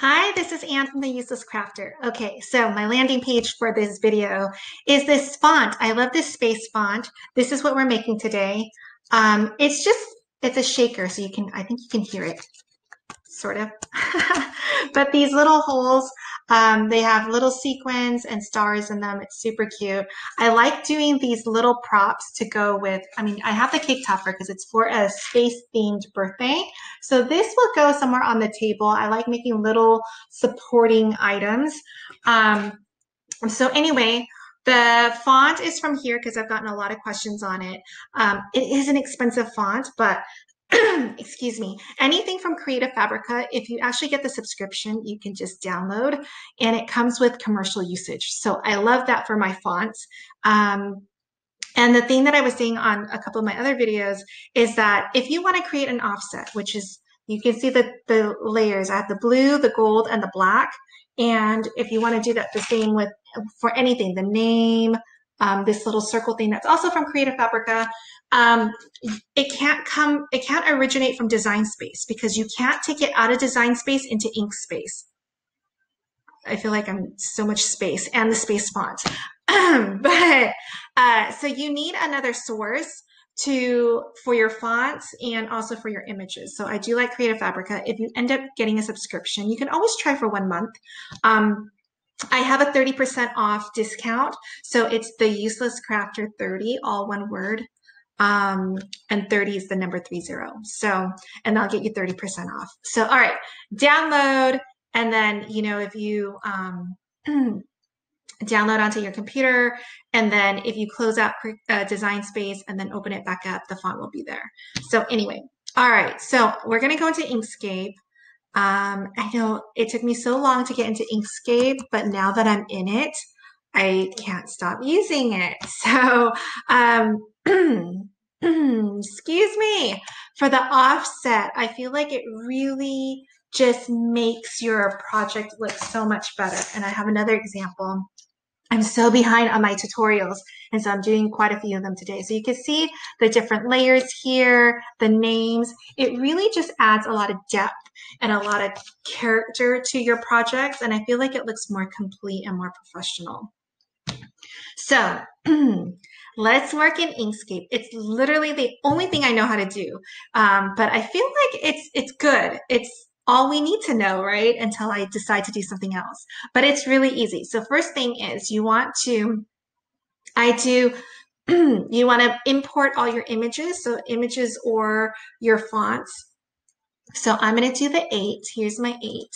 Hi, this is Anne from The Useless Crafter. Okay, so my landing page for this video is this font. I love this space font. This is what we're making today. Um, it's just, it's a shaker, so you can, I think you can hear it, sort of. but these little holes um, they have little sequins and stars in them. It's super cute. I like doing these little props to go with, I mean, I have the cake topper because it's for a space themed birthday. So this will go somewhere on the table. I like making little supporting items. Um, so anyway, the font is from here because I've gotten a lot of questions on it. Um, it is an expensive font, but excuse me, anything from Creative Fabrica, if you actually get the subscription, you can just download and it comes with commercial usage. So I love that for my fonts. Um, and the thing that I was saying on a couple of my other videos is that if you want to create an offset, which is, you can see the, the layers, I have the blue, the gold, and the black. And if you want to do that the same with, for anything, the name, um, this little circle thing that's also from Creative Fabrica, um, it can't come, it can't originate from design space because you can't take it out of design space into ink space. I feel like I'm so much space and the space font. but uh, so you need another source to for your fonts and also for your images. So I do like Creative Fabrica. If you end up getting a subscription, you can always try for one month. Um, I have a 30% off discount. So it's the Useless Crafter 30, all one word um, and 30 is the number 30. So, and I'll get you 30% off. So, all right, download. And then, you know, if you um, download onto your computer, and then if you close out uh, Design Space and then open it back up, the font will be there. So, anyway, all right, so we're going to go into Inkscape. Um, I know it took me so long to get into Inkscape, but now that I'm in it, I can't stop using it. So, um, excuse me, for the offset, I feel like it really just makes your project look so much better. And I have another example. I'm so behind on my tutorials, and so I'm doing quite a few of them today. So you can see the different layers here, the names. It really just adds a lot of depth and a lot of character to your projects, and I feel like it looks more complete and more professional. So let's work in Inkscape. It's literally the only thing I know how to do. Um, but I feel like it's it's good. It's all we need to know, right? Until I decide to do something else. But it's really easy. So first thing is you want to, I do, you want to import all your images. So images or your fonts. So I'm going to do the eight. Here's my eight.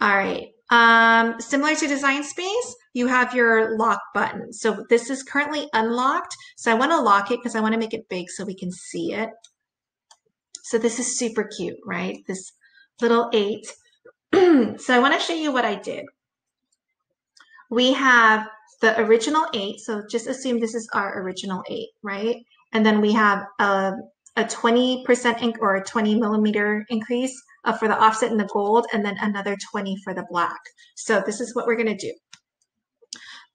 All right. Um, similar to Design Space, you have your lock button. So this is currently unlocked. So I want to lock it because I want to make it big so we can see it. So this is super cute, right? This little eight. so I want to show you what I did. We have the original eight. So just assume this is our original eight, right? And then we have a, a 20% or a 20 millimeter increase uh, for the offset in the gold and then another 20 for the black. So this is what we're going to do.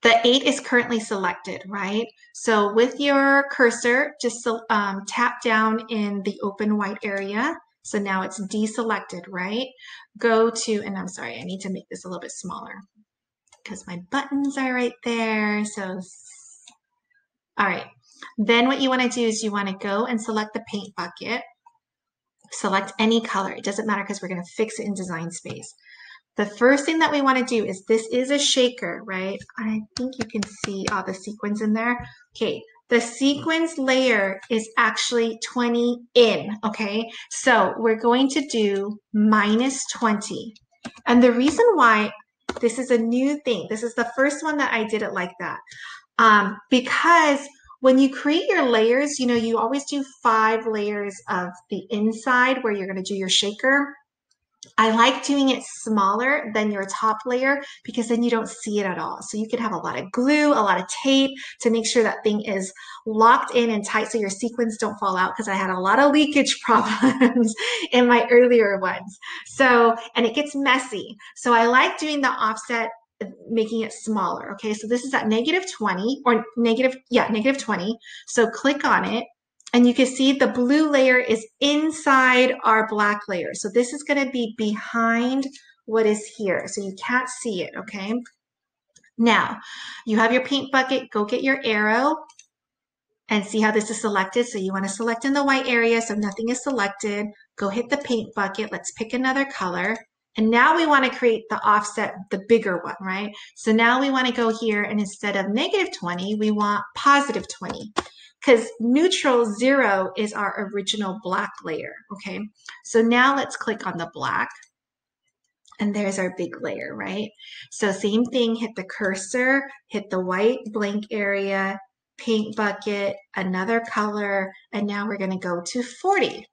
The eight is currently selected, right? So with your cursor, just um, tap down in the open white area. So now it's deselected, right? Go to, and I'm sorry, I need to make this a little bit smaller because my buttons are right there. So, all right. Then what you want to do is you want to go and select the paint bucket select any color. It doesn't matter because we're going to fix it in design space. The first thing that we want to do is this is a shaker, right? I think you can see all the sequins in there. Okay, the sequins layer is actually 20 in, okay? So we're going to do minus 20. And the reason why this is a new thing, this is the first one that I did it like that, um, because when you create your layers, you know, you always do five layers of the inside where you're going to do your shaker. I like doing it smaller than your top layer because then you don't see it at all. So you can have a lot of glue, a lot of tape to make sure that thing is locked in and tight so your sequins don't fall out because I had a lot of leakage problems in my earlier ones. So, and it gets messy. So I like doing the offset making it smaller. Okay, so this is at negative 20 or negative, yeah, negative 20. So click on it and you can see the blue layer is inside our black layer. So this is gonna be behind what is here. So you can't see it, okay? Now, you have your paint bucket, go get your arrow and see how this is selected. So you want to select in the white area so nothing is selected. Go hit the paint bucket. Let's pick another color. And now we want to create the offset, the bigger one, right? So now we want to go here and instead of negative 20, we want positive 20 because neutral zero is our original black layer, okay? So now let's click on the black and there's our big layer, right? So same thing, hit the cursor, hit the white blank area, paint bucket, another color, and now we're gonna go to 40.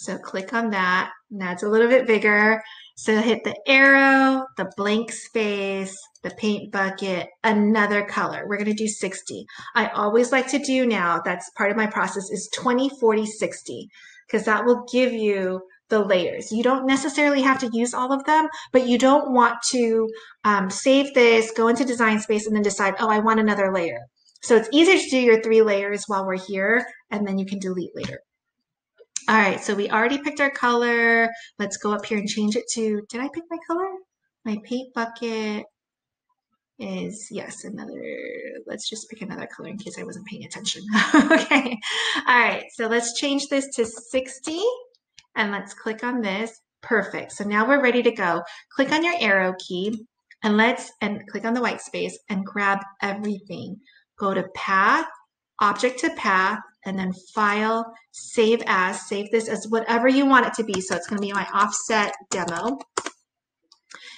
So click on that. Now it's a little bit bigger. So hit the arrow, the blank space, the paint bucket, another color. We're going to do 60. I always like to do now, that's part of my process, is 20, 40, 60, because that will give you the layers. You don't necessarily have to use all of them, but you don't want to um, save this, go into design space, and then decide, oh, I want another layer. So it's easier to do your three layers while we're here, and then you can delete later. All right, so we already picked our color. Let's go up here and change it to, did I pick my color? My paint bucket is, yes, another, let's just pick another color in case I wasn't paying attention. okay, all right, so let's change this to 60 and let's click on this. Perfect, so now we're ready to go. Click on your arrow key and let's, and click on the white space and grab everything. Go to path, object to path, and then file, save as, save this as whatever you want it to be. So it's going to be my offset demo.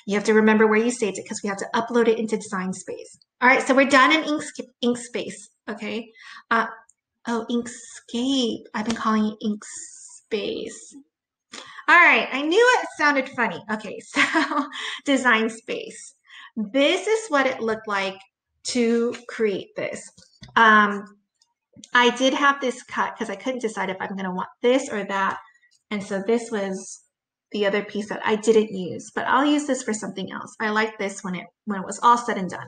You have to remember where you saved it because we have to upload it into Design Space. All right, so we're done in Inkscape. Inkspace, okay? Uh, oh, Inkscape. I've been calling it Inkspace. All right, I knew it sounded funny. Okay, so Design Space. This is what it looked like to create this. Um, I did have this cut because I couldn't decide if I'm going to want this or that. And so this was the other piece that I didn't use, but I'll use this for something else. I like this when it when it was all said and done.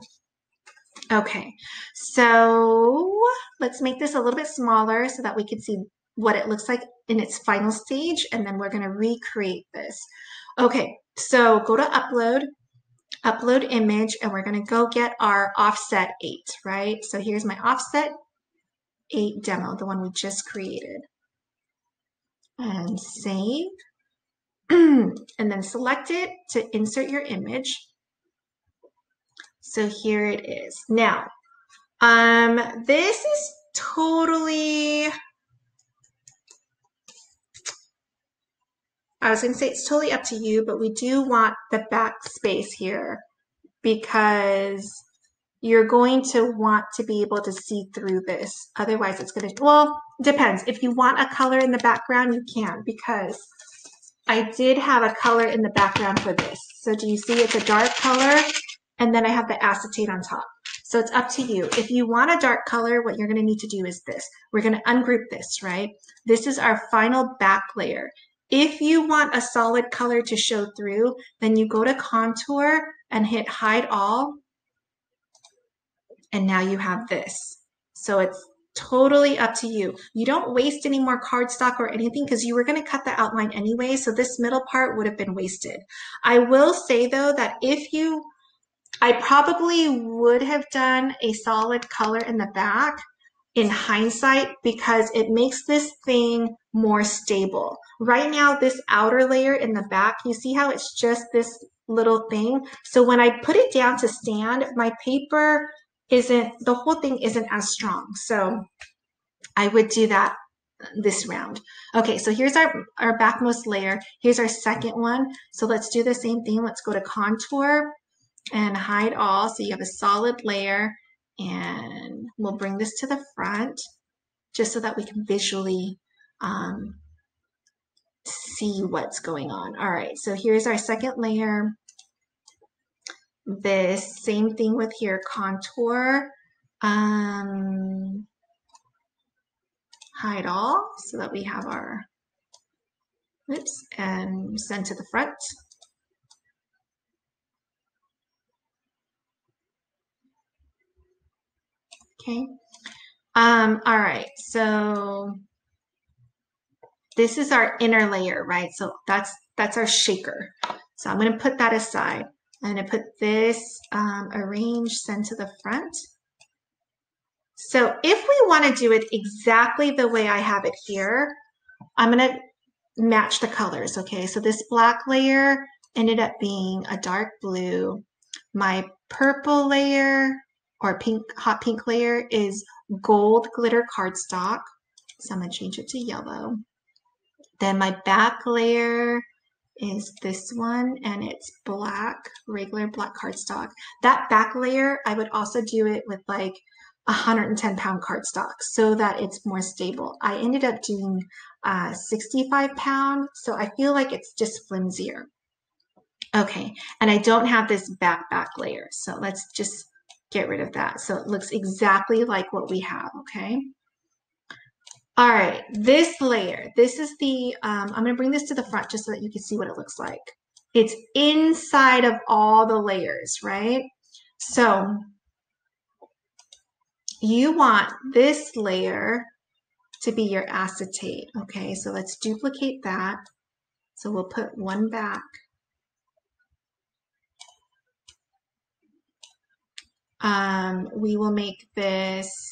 Okay, so let's make this a little bit smaller so that we can see what it looks like in its final stage, and then we're going to recreate this. Okay, so go to upload, upload image, and we're going to go get our offset 8, right? So here's my offset 8 demo, the one we just created. And save. and then select it to insert your image. So here it is. Now, um, this is totally, I was going to say it's totally up to you, but we do want the backspace here because you're going to want to be able to see through this. Otherwise, it's going to, well, depends. If you want a color in the background, you can because I did have a color in the background for this. So do you see it's a dark color? And then I have the acetate on top. So it's up to you. If you want a dark color, what you're going to need to do is this. We're going to ungroup this, right? This is our final back layer. If you want a solid color to show through, then you go to contour and hit hide all and now you have this. So it's totally up to you. You don't waste any more cardstock or anything because you were going to cut the outline anyway. So this middle part would have been wasted. I will say though that if you, I probably would have done a solid color in the back in hindsight because it makes this thing more stable. Right now, this outer layer in the back, you see how it's just this little thing. So when I put it down to stand, my paper isn't, the whole thing isn't as strong. So I would do that this round. Okay, so here's our, our backmost layer. Here's our second one. So let's do the same thing. Let's go to contour and hide all. So you have a solid layer and we'll bring this to the front just so that we can visually um, see what's going on. All right, so here's our second layer this same thing with here contour um, hide all so that we have our oops and send to the front okay um all right so this is our inner layer right so that's that's our shaker. So I'm going to put that aside. I'm going to put this um, arrange send to the front. So if we want to do it exactly the way I have it here, I'm going to match the colors. Okay, so this black layer ended up being a dark blue. My purple layer or pink hot pink layer is gold glitter cardstock. So I'm going to change it to yellow. Then my back layer is this one and it's black, regular black cardstock. That back layer, I would also do it with like 110 pound cardstock so that it's more stable. I ended up doing uh, 65 pound, so I feel like it's just flimsier. Okay, and I don't have this back back layer, so let's just get rid of that. So it looks exactly like what we have, okay? All right, this layer, this is the, um, I'm gonna bring this to the front just so that you can see what it looks like. It's inside of all the layers, right? So you want this layer to be your acetate, okay? So let's duplicate that. So we'll put one back. Um, we will make this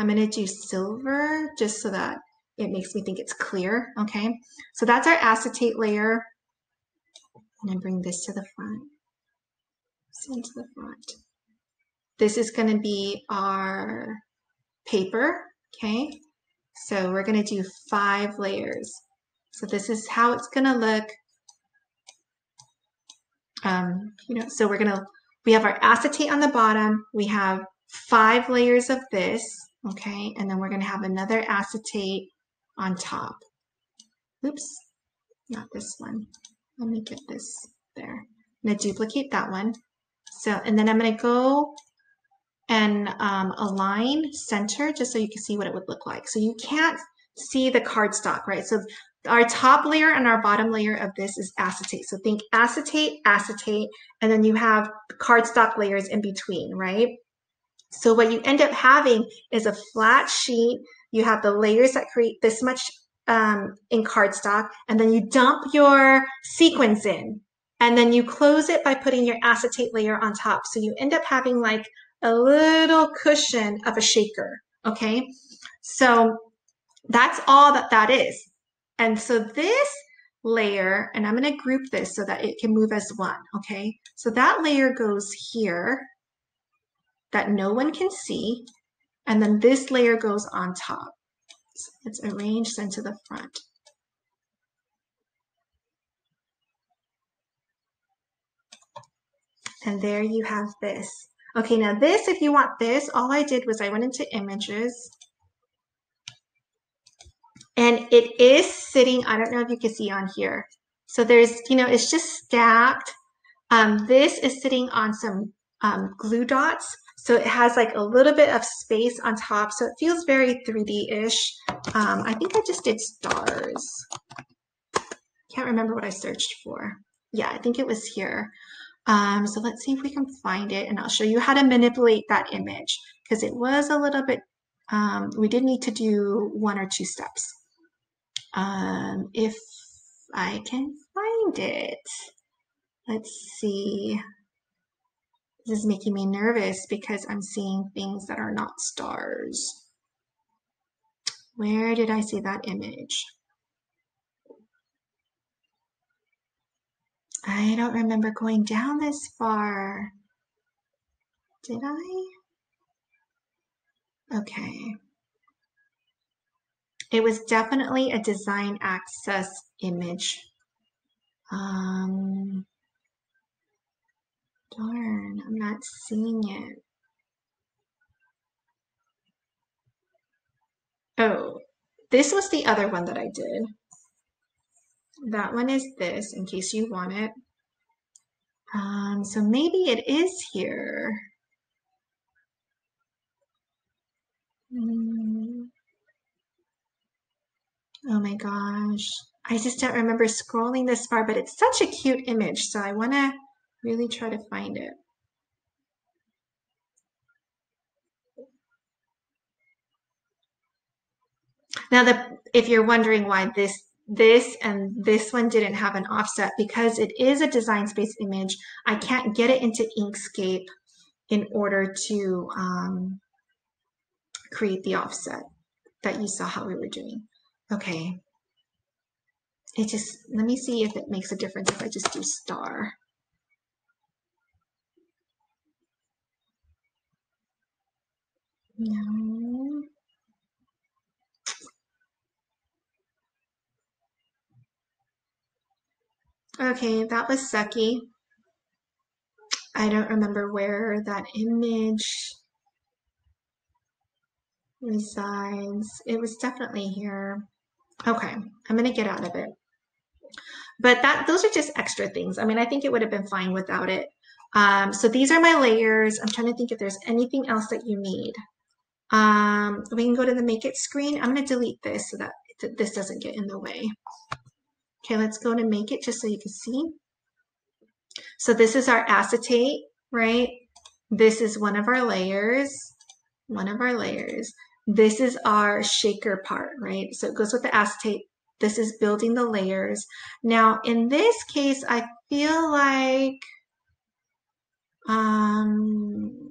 I'm going to do silver just so that it makes me think it's clear. Okay, so that's our acetate layer. I'm bring this to the front. Send to the front. This is going to be our paper. Okay, so we're going to do five layers. So this is how it's going to look. Um, you know, so we're going to, we have our acetate on the bottom. We have five layers of this okay? And then we're going to have another acetate on top. Oops, not this one. Let me get this there. I'm to duplicate that one. So, and then I'm going to go and um, align center just so you can see what it would look like. So you can't see the cardstock, right? So our top layer and our bottom layer of this is acetate. So think acetate, acetate, and then you have cardstock layers in between, right? So what you end up having is a flat sheet. You have the layers that create this much um, in cardstock, and then you dump your sequins in, and then you close it by putting your acetate layer on top. So you end up having like a little cushion of a shaker, okay? So that's all that that is. And so this layer, and I'm gonna group this so that it can move as one, okay? So that layer goes here, that no one can see. And then this layer goes on top. So it's arranged into the front. And there you have this. Okay, now this, if you want this, all I did was I went into images and it is sitting, I don't know if you can see on here. So there's, you know, it's just stacked. Um, this is sitting on some um, glue dots. So it has like a little bit of space on top. So it feels very 3D-ish. Um, I think I just did stars. Can't remember what I searched for. Yeah, I think it was here. Um, so let's see if we can find it and I'll show you how to manipulate that image because it was a little bit, um, we did need to do one or two steps. Um, if I can find it, let's see. This is making me nervous because I'm seeing things that are not stars. Where did I see that image? I don't remember going down this far. Did I? Okay. It was definitely a design access image. Um, Darn, I'm not seeing it. Oh, this was the other one that I did. That one is this, in case you want it. Um, so maybe it is here. Mm. Oh my gosh. I just don't remember scrolling this far, but it's such a cute image. So I want to really try to find it. Now, the, if you're wondering why this this and this one didn't have an offset because it is a design space image. I can't get it into Inkscape in order to um, create the offset that you saw how we were doing. Okay. It just, let me see if it makes a difference if I just do star. No. Okay, that was sucky. I don't remember where that image resides. It was definitely here. Okay, I'm going to get out of it. But that those are just extra things. I mean, I think it would have been fine without it. Um, so these are my layers. I'm trying to think if there's anything else that you need. Um, we can go to the make it screen. I'm going to delete this so that this doesn't get in the way. Okay, let's go to make it just so you can see. So this is our acetate, right? This is one of our layers, one of our layers. This is our shaker part, right? So it goes with the acetate. This is building the layers. Now, in this case, I feel like, um,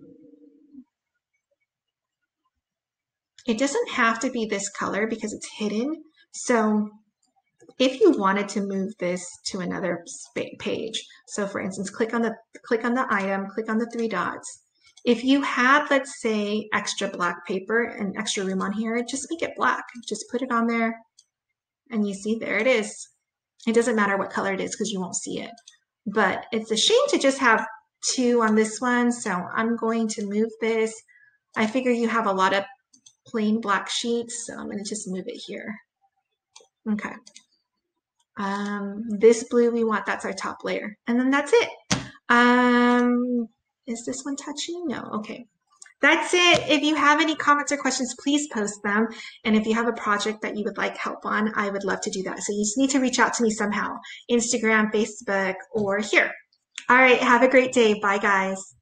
it doesn't have to be this color because it's hidden. So if you wanted to move this to another page, so for instance, click on the click on the item, click on the three dots. If you had, let's say, extra black paper and extra room on here, just make it black. Just put it on there and you see there it is. It doesn't matter what color it is because you won't see it. But it's a shame to just have two on this one. So I'm going to move this. I figure you have a lot of plain black sheets, so I'm going to just move it here. Okay. Um, this blue we want, that's our top layer. And then that's it. Um, is this one touching? No, okay. That's it. If you have any comments or questions, please post them. And if you have a project that you would like help on, I would love to do that. So you just need to reach out to me somehow, Instagram, Facebook, or here. All right. Have a great day. Bye, guys.